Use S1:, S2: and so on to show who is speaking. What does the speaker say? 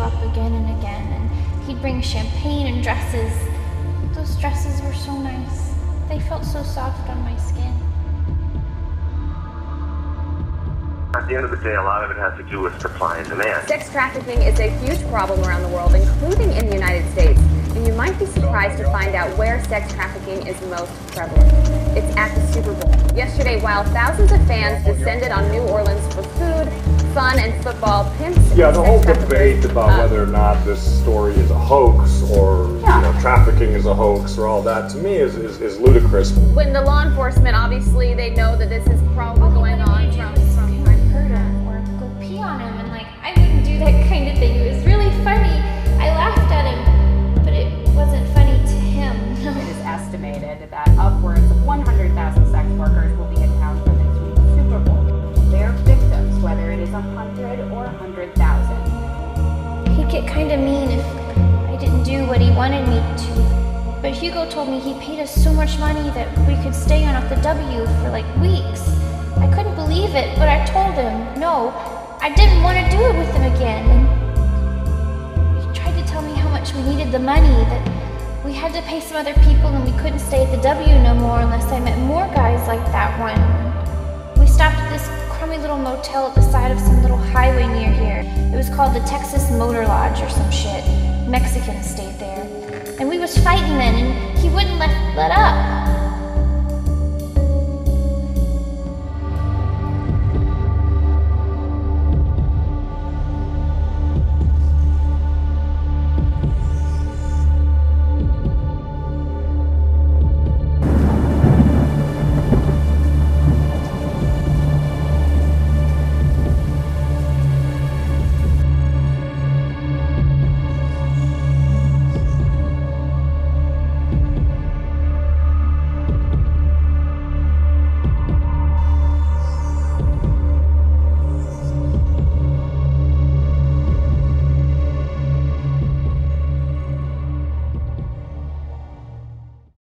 S1: up again and again, and he'd bring champagne and dresses. Those dresses were so nice. They felt so soft on my skin.
S2: At the end of the day, a lot of it has to do with supply and demand.
S3: Sex trafficking is a huge problem around the world, including in the United States. And you might be surprised to find out where sex trafficking is most prevalent. It's at the Super Bowl. Yesterday, while thousands of fans descended on New Orleans for food, fun, and football, pimps
S4: Yeah, the whole debate about
S3: uh,
S4: whether or not this story is a hoax or you know, trafficking is a hoax or all that, to me is, is, is ludicrous.
S3: when the law enforcement obviously they know that this is probably going on from, from
S1: kind of hurt him or go pee on him, and like I wouldn't do that kind of thing. It was really funny.
S5: 100,000.
S1: He'd get kind of mean if I didn't do what he wanted me to. But Hugo told me he paid us so much money that we could stay on at the W for like weeks. I couldn't believe it, but I told him no, I didn't want to do it with him again. And he tried to tell me how much we needed the money, that we had to pay some other people and we couldn't stay at the W no more unless I met more guys like that one. We stopped at this crummy little motel at the side of some little highway called the Texas Motor Lodge or some shit. Mexicans stayed there. And we was fighting then, and he wouldn't let, let up.